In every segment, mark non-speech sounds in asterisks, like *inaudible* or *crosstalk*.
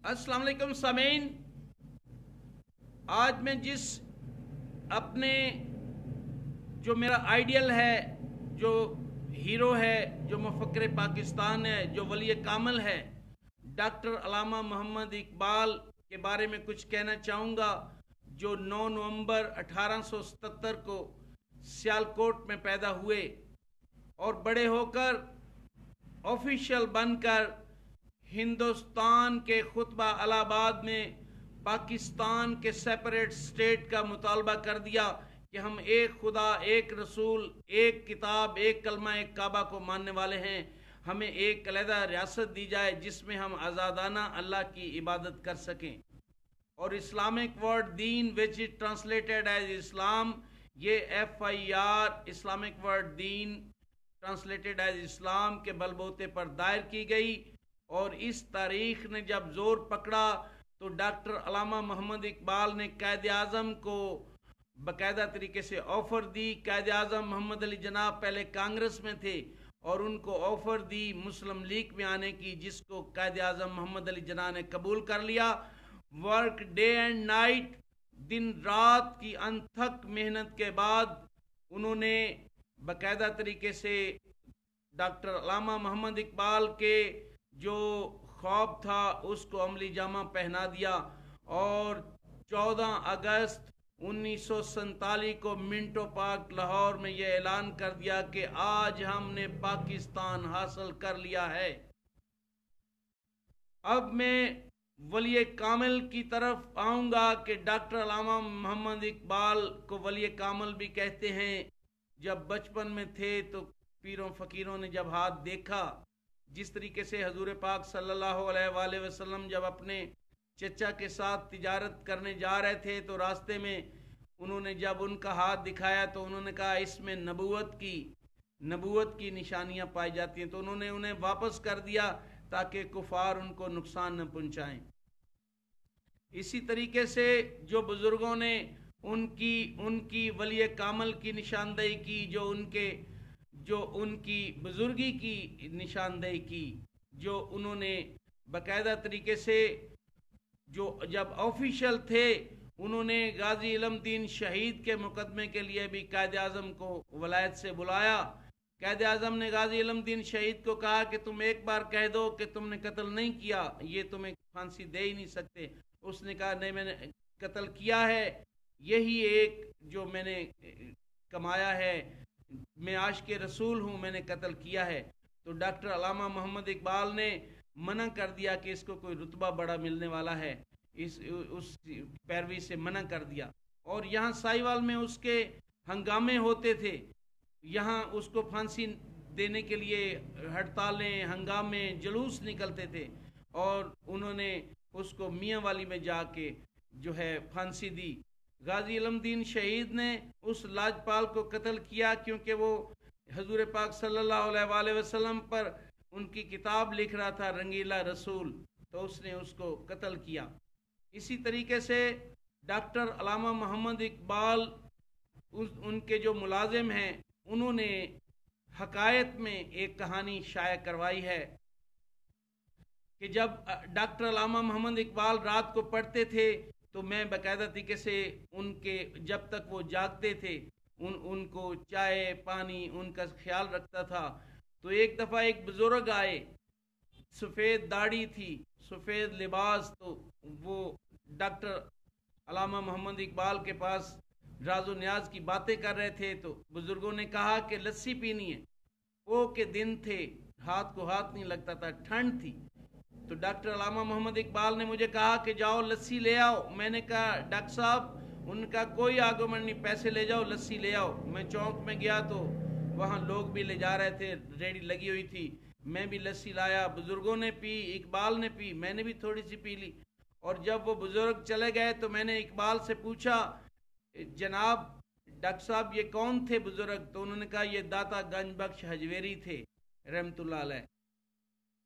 अस्सलाम वालेकुम समीन। आज मैं जिस अपने जो मेरा आइडियल है, जो हीरो है, जो मफक्र पाकिस्तान है, जो वली कामल है, डॉक्टर अलामा मोहम्मद इकबाल के बारे में कुछ कहना चाहूँगा, जो 9 नवंबर 1877 को सियालकोट में पैदा हुए और बड़े होकर ऑफिशियल बनकर हिंदुस्तान के खुतबा अलाहाबाद में पाकिस्तान के सेपरेट स्टेट का मुतालबा कर दिया कि हम एक खुदा, एक रसूल, एक किताब, एक कलमा, एक काबा को मानने वाले हैं। हमें एक अलहदा रियासत दी जाए जिसमें हम आज़ादाना अल्लाह की इबादत कर सकें। और Islamic word Deen which is translated as Islam ये F I R Islamic word deen translated as Islam के बलबोते पर दायर की गई। और इस तारीख ने जब ज़ोर पकड़ा तो डॉक्टर अलामा मोहम्मद इकबाल ने कैद आज़म को बाकायदा तरीके से ऑफ़र दी। कैद आज़म मोहम्मद अली जनाब पहले कांग्रेस में थे और उनको ऑफ़र दी मुस्लिम लीग में आने की, जिसको कैद आज़म मोहम्मद अली जना ने कबूल कर लिया। वर्क डे एंड नाइट, दिन रात की अनथक मेहनत के बाद उन्होंने बाकायदा तरीके से डॉक्टर अलामा मोहम्मद इकबाल के जो ख्वाब था, उसको अमली जामा पहना दिया। और 14 अगस्त उन्नीस को मिंटो पार्क, लाहौर में यह ऐलान कर दिया कि आज हमने पाकिस्तान हासिल कर लिया है। अब मैं वली कामिल की तरफ़ आऊँगा कि डॉक्टर अलामा मोहम्मद इकबाल को वली कामिल भी कहते हैं। जब बचपन में थे तो पीरों, फ़कीरों ने जब हाथ देखा जिस तरीके से हजूर पाक सल्लल्लाहु अलैहि वसल्लम जब अपने चचा के साथ तिजारत करने जा रहे थे तो रास्ते में उन्होंने जब उनका हाथ दिखाया तो उन्होंने कहा, इसमें नबूत की नबूत की निशानियाँ पाई जाती हैं। तो उन्होंने उन्हें वापस कर दिया, ताकि कुफार उनको नुकसान न पहुंचाएँ। इसी तरीके से जो बुज़ुर्गों ने उनकी उनकी वली कामल की निशानदेही की, जो उनके जो उनकी बुजुर्गी की निशानदेही की, जो उन्होंने बाकायदा तरीके से जो जब ऑफिशियल थे, उन्होंने गाजी इलमदीन शहीद के मुकदमे के लिए भी कायद अजम को वलायत से बुलाया। कैद अजम ने गाजी इलमदीन शहीद को कहा कि तुम एक बार कह दो कि तुमने कत्ल नहीं किया, ये तुम्हें फांसी दे ही नहीं सकते। उसने कहा, नहीं, मैंने कत्ल किया है, यही एक जो मैंने कमाया है मैं आश के रसूल हूँ, मैंने कत्ल किया है। तो डॉक्टर अलामा मोहम्मद इकबाल ने मना कर दिया कि इसको कोई रुतबा बड़ा मिलने वाला है। इस, उस पैरवी से मना कर दिया। और यहाँ साहिवाल में उसके हंगामे होते थे। यहाँ उसको फांसी देने के लिए हड़तालें, हंगामे, जुलूस निकलते थे। और उन्होंने उसको मियाँ वाली में जाके जो है फांसी दी। गाजी अलमदीन शहीद ने उस लाजपाल को कत्ल किया क्योंकि वो हजूर पाक सल्लल्लाहु अलैहि वसल्लम पर उनकी किताब लिख रहा था, रंगीला रसूल। तो उसने उसको कत्ल किया। इसी तरीके से डॉक्टर अलामा मोहम्मद इकबाल, उस, उनके जो मुलाजिम हैं, उन्होंने हकायत में एक कहानी शाया करवाई है कि जब डॉक्टर अलामा मोहम्मद इकबाल रात को पढ़ते थे तो मैं बाकायदा तरीके से उनके, जब तक वो जागते थे, उन, उनको चाय, पानी, उनका ख्याल रखता था। तो एक दफ़ा एक बुज़ुर्ग आए, सफ़ेद दाढ़ी थी, सफ़ेद लिबास तो वो डॉक्टर अलामा मोहम्मद इकबाल के पास राजो न्याज की बातें कर रहे थे तो बुज़ुर्गों ने कहा कि लस्सी पीनी है। ओ के दिन थे, हाथ को हाथ नहीं लगता था, ठंड थी। तो डॉक्टर अलामा मोहम्मद इकबाल ने मुझे कहा कि जाओ, लस्सी ले आओ। मैंने कहा, डॉक्टर साहब, उनका कोई आगमन नहीं, पैसे ले जाओ, लस्सी ले आओ। मैं चौंक में गया तो वहाँ लोग भी ले जा रहे थे रेडी लगी हुई थी। मैं भी लस्सी लाया, बुज़ुर्गों ने पी, इकबाल ने पी, मैंने भी थोड़ी सी पी ली। और जब वो बुज़ुर्ग चले गए तो मैंने इकबाल से पूछा, जनाब, डॉक्टर साहब, ये कौन थे बुज़ुर्ग? तो उन्होंने कहा, ये दाता गंज बख्श हजवेरी थे, रहमतुल्लाह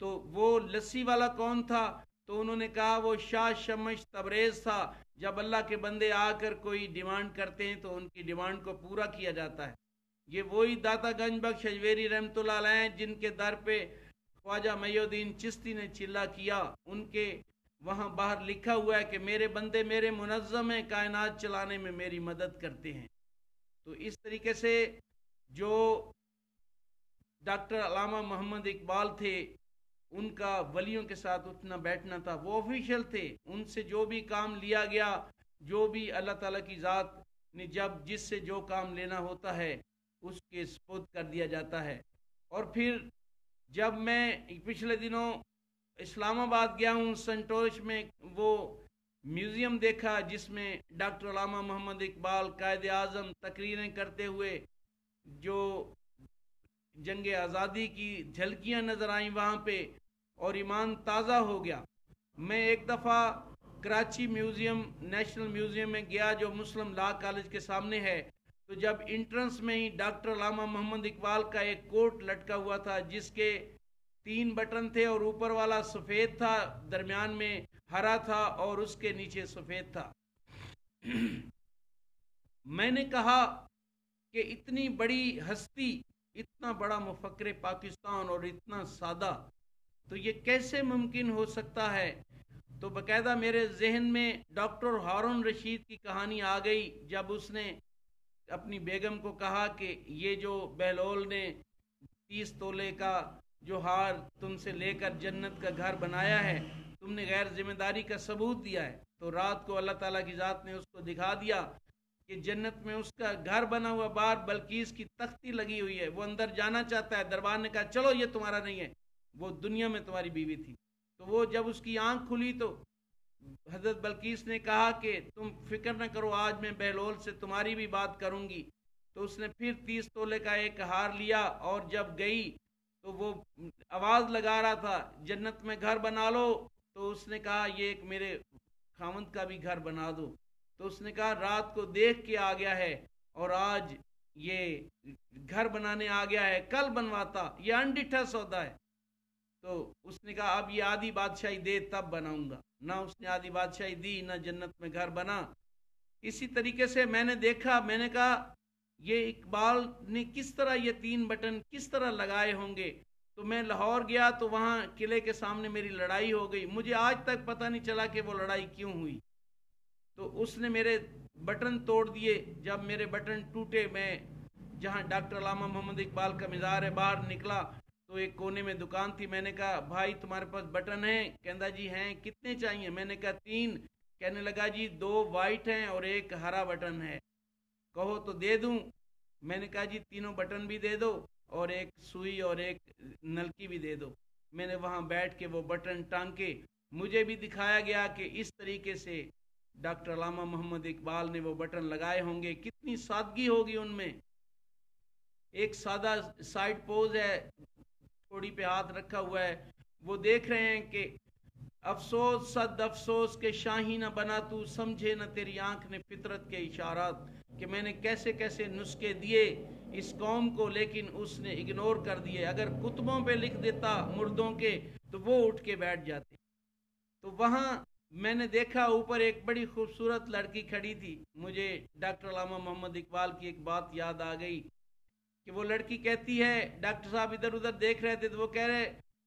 तो वो लस्सी वाला कौन था? तो उन्होंने कहा, वो शाह शमश तबरेज था। जब अल्लाह के बंदे आकर कोई डिमांड करते हैं तो उनकी डिमांड को पूरा किया जाता है। ये वही दाता गंज बख्श अजवेरी रहमतुल्लाह जिनके दर पे ख्वाजा मयुद्दीन चिश्ती ने चिल्ला किया। उनके वहाँ बाहर लिखा हुआ है कि, मेरे बंदे मेरे मुनज़म हैं, कायनात चलाने में मेरी मदद करते हैं। तो इस तरीके से जो डॉक्टर अलामा मोहम्मद इकबाल थे उनका वलियों के साथ उठना, बैठना था। वो ऑफिशियल थे। उनसे जो भी काम लिया गया, जो भी अल्लाह ताला की ज़ात ने जब जिससे जो काम लेना होता है, उसके स्पुद कर दिया जाता है। और फिर जब मैं पिछले दिनों इस्लामाबाद गया हूँ संतोष में वो म्यूज़ियम देखा, जिसमें डॉक्टर अलामा मोहम्मद इकबाल, कायद आज़म तकरीरें करते हुए जो जंग आज़ादी की झलकियाँ नज़र आई, वहाँ पे और ईमान ताज़ा हो गया। मैं एक दफ़ा कराची म्यूज़ियम, नेशनल म्यूज़ियम में गया जो मुस्लिम लॉ कॉलेज के सामने है। तो जब इंट्रेंस में ही डॉक्टर लामा मोहम्मद इकबाल का एक कोट लटका हुआ था, जिसके तीन बटन थे और ऊपर वाला सफ़ेद था, दरमियान में हरा था और उसके नीचे सफ़ेद था। *clears throat* मैंने कहा कि इतनी बड़ी हस्ती, इतना बड़ा मुफक्र पाकिस्तान और इतना सादा तो ये कैसे मुमकिन हो सकता है? तो बकायदा मेरे जहन में डॉक्टर हारून रशीद की कहानी आ गई, जब उसने अपनी बेगम को कहा कि ये जो बहलोल ने तीस तोले का जो हार तुमसे लेकर जन्नत का घर बनाया है, तुमने गैर ज़िम्मेदारी का सबूत दिया है। तो रात को अल्लाह ताला की ज़ात ने उसको दिखा दिया कि जन्नत में उसका घर बना हुआ बार बल्कि इसकी तख्ती लगी हुई है। वो अंदर जाना चाहता है, दरबार ने कहा, चलो, ये तुम्हारा नहीं है। वो दुनिया में तुम्हारी बीवी थी। तो वो जब उसकी आँख खुली तो हज़रत बल्किस ने कहा कि तुम फ़िक्र न करो, आज मैं बहलोल से तुम्हारी भी बात करूँगी। तो उसने फिर तीस तोले का एक हार लिया और जब गई तो वो आवाज़ लगा रहा था, जन्नत में घर बना लो। तो उसने कहा, ये एक मेरे खामंद का भी घर बना दो। तो उसने कहा, रात को देख के आ गया है और आज ये घर बनाने आ गया है, कल बनवाता, ये अनडिठा सौदा है। तो उसने कहा, अब ये आधी बादशाही दे तब बनाऊँगा। ना उसने आधी बादशाही दी, ना जन्नत में घर बना। इसी तरीके से मैंने देखा, मैंने कहा, ये इकबाल ने किस तरह ये तीन बटन किस तरह लगाए होंगे? तो मैं लाहौर गया तो वहाँ किले के सामने मेरी लड़ाई हो गई। मुझे आज तक पता नहीं चला कि वो लड़ाई क्यों हुई। तो उसने मेरे बटन तोड़ दिए। जब मेरे बटन टूटे, मैं जहाँ डॉक्टर लामा मोहम्मद इकबाल का मिज़ार है बाहर निकला तो एक कोने में दुकान थी, मैंने कहा, भाई, तुम्हारे पास बटन है? कहता जी हैं, कितने चाहिए? मैंने कहा, तीन. कहने लगा, जी, दो वाइट हैं और एक हरा बटन है। कहो तो दे दूँ? मैंने कहा, जी, तीनों बटन भी दे दो और एक सुई और एक नलकी भी दे दो। मैंने वहाँ बैठ के वो बटन टांग। के मुझे भी दिखाया गया कि इस तरीके से डॉक्टर लामा मोहम्मद इकबाल ने वो बटन लगाए होंगे। कितनी सादगी होगी उनमें। एक सादा साइड पोज है थोड़ी पे हाथ रखा हुआ है। वो देख रहे हैं कि अफसोस, सद अफसोस के शाही न बना तू, समझे न तेरी आँख ने फितरत के इशारात कि मैंने कैसे कैसे नुस्खे दिए इस कौम को, लेकिन उसने इग्नोर कर दिए। अगर कुतुबों पे लिख देता मुर्दों के तो वो उठ के बैठ जाते। तो वहाँ मैंने देखा, ऊपर एक बड़ी खूबसूरत लड़की खड़ी थी। मुझे डॉक्टर लामा मोहम्मद इकबाल की एक बात याद आ गई। कि वो लड़की कहती है, डॉक्टर साहब इधर उधर देख रहे थे तो वो कह रहे,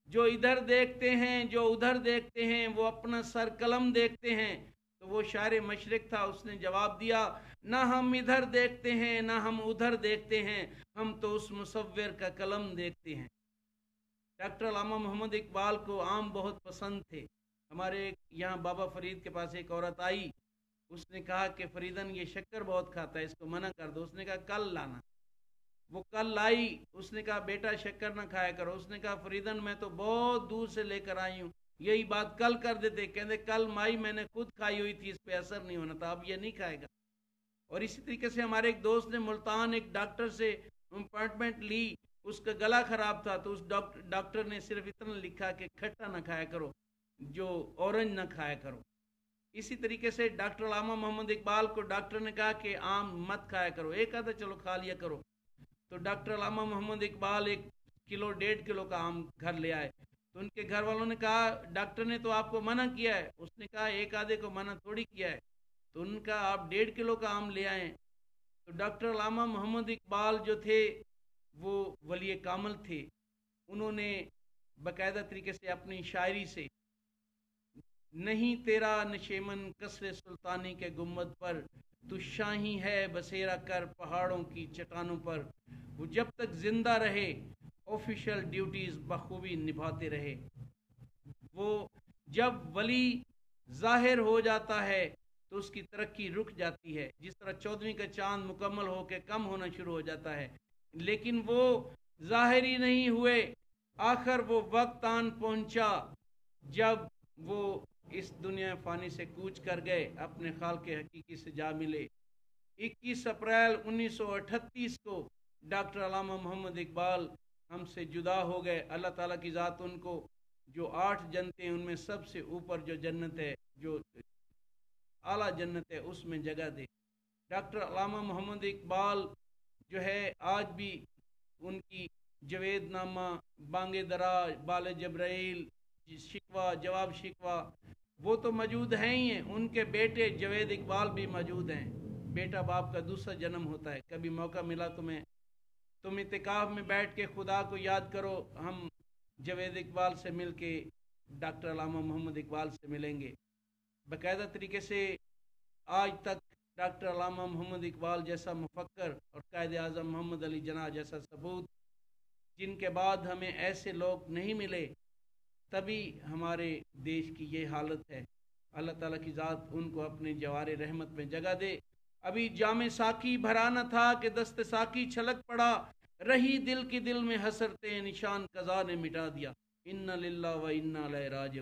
जो इधर देखते हैं, जो उधर देखते हैं, वो अपना सर कलम देखते हैं। तो वो शायर मशरक था, उसने जवाब दिया, ना हम इधर देखते हैं, ना हम उधर देखते हैं, हम तो उस मुसवर का कलम देखते हैं। डॉक्टर लामा मोहम्मद इकबाल को आम बहुत पसंद थे। हमारे यहाँ बाबा फरीद के पास एक औरत आई, उसने कहा कि, फरीदन, ये शक्कर बहुत खाता है, इसको मना कर दो। उसने कहा, कल लाना। वो कल आई, उसने कहा, बेटा, शक्कर ना खाया करो। उसने कहा, फरीदन, मैं तो बहुत दूर से लेकर आई हूँ। यही बात कल कर देते। कहते, कल माई मैंने खुद खाई हुई थी, इस पर असर नहीं होना था, अब ये नहीं खाएगा। और इसी तरीके से हमारे एक दोस्त ने, मुल्तान, एक डॉक्टर से अपॉइंटमेंट ली। उसका गला खराब था तो उस डॉक्टर डॉक्टर ने सिर्फ़ इतना लिखा कि, खट्टा ना खाया करो, जो ऑरेंज ना खाया करो। इसी तरीके से डॉक्टर लामा मोहम्मद इकबाल को डॉक्टर ने कहा कि, आम मत खाया करो। एक आधा चलो खा लिया करो। तो डॉक्टर लामा मोहम्मद इकबाल एक किलो, डेढ़ किलो का आम घर ले आए। तो उनके घर वालों ने कहा, डॉक्टर ने तो आपको मना किया है। उसने कहा, एक आधे को मना थोड़ी किया है। तो उनका, आप डेढ़ किलो का आम ले आए। तो डॉक्टर लामा मोहम्मद इकबाल जो थे, वो वली कामल थे। उन्होंने बाकायदा तरीके से अपनी शायरी से, नहीं तेरा नशेमन कसरे सुल्तानी के गुंबद पर, तू शाही है बसेरा कर पहाड़ों की चट्टानों पर। वो जब तक ज़िंदा रहे ऑफिशियल ड्यूटीज़ बखूबी निभाते रहे। वो जब वली ज़ाहिर हो जाता है तो उसकी तरक्की रुक जाती है। जिस तरह चौदहवीं का चाँद मुकम्मल होकर कम होना शुरू हो जाता है। लेकिन वो ज़ाहिर ही नहीं हुए। आखिर वो वक्त आन पहुँचा, जब वो इस दुनिया फ़ानी से कूच कर गए, अपने खाल के हकीकी से जा मिले। 21 अप्रैल 1938 को डॉक्टर अलामा मोहम्मद इकबाल हमसे जुदा हो गए। अल्लाह ताला की ज़ात उनको, जो आठ जन्नतें उनमें सबसे ऊपर जो जन्नत है, जो आला जन्नत है, उसमें जगह दे। डॉक्टर अलामा मोहम्मद इकबाल जो है, आज भी उनकी जवेद नामा बांगे दराज, बाल जब्राइल, शिकवा, जवाब शिकवा, वो तो मौजूद हैं ही हैं। उनके बेटे जवेद इकबाल भी मौजूद हैं। बेटा बाप का दूसरा जन्म होता है। कभी मौका मिला तो मैं तुम इतकाफ में बैठ के खुदा को याद करो। हम जवेद इकबाल से मिल के डॉक्टर अलामा मोहम्मद इकबाल से मिलेंगे। बाकायदा तरीके से आज तक डॉक्टर अलामा मोहम्मद इकबाल जैसा मुफक्र और कायद अजम मोहम्मद अली जना जैसा सबूत, जिनके बाद हमें ऐसे लोग नहीं मिले, तभी हमारे देश की ये हालत है। अल्लाह ताला की ज़ात उनको अपने जवार रहमत में जगह दे। अभी जाम साकी भरा न था कि दस्त साकी छलक पड़ा। रही दिल की दिल में हसरते निशान कज़ा ने मिटा दिया। इन्ना लिल्ला व इन्ना राज